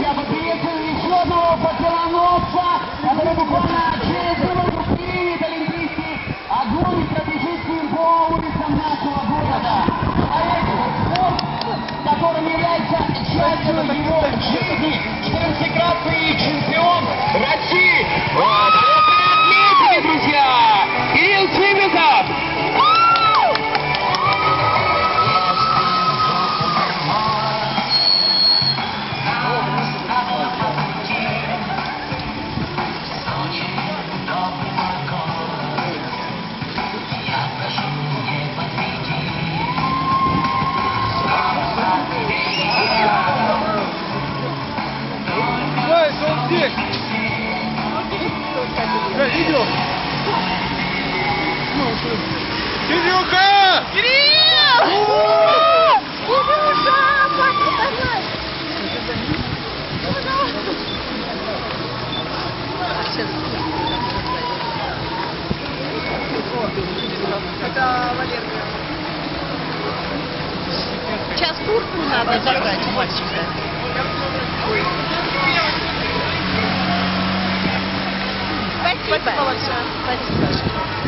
друзья, мы приветствуем еще одного победоносца, который буквально через минуту примет олимпийский огонь пробежит по улицам нашего города. Человек, спорт, которым является частью его жизни, Кирюха! Кирилл! Кирюша! Папа, давай! Это Валерка. Сейчас куртку надо задать мальчика. Спасибо. Спасибо большое. Спасибо.